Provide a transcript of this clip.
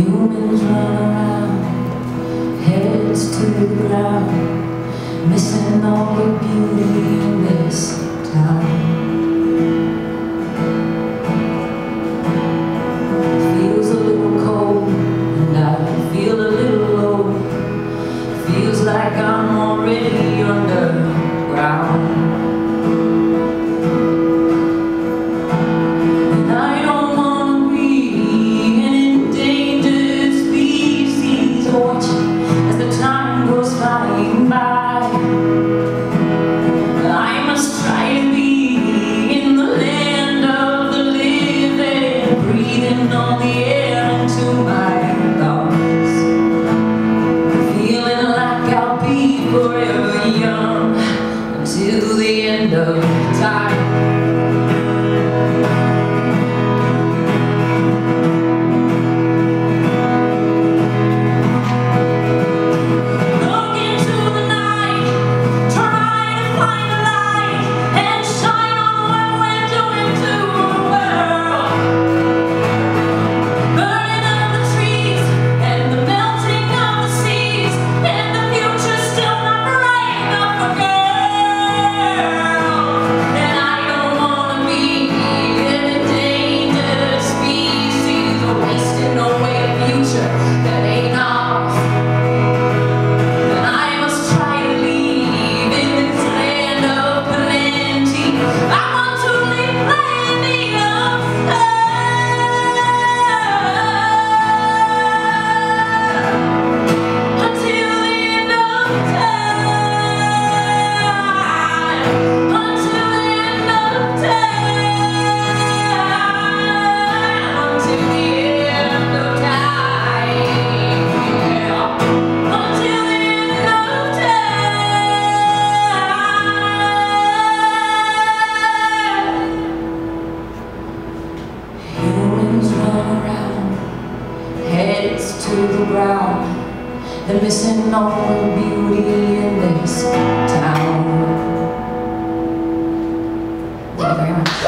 Humans run around, heads to the ground, missing all the beauty in this town. Feels a little cold, and I feel a little low. Feels like I'm already into my thoughts. Feeling like I'll be forever young Until the end of time. They're missing all the beauty in this town. Thank you very much.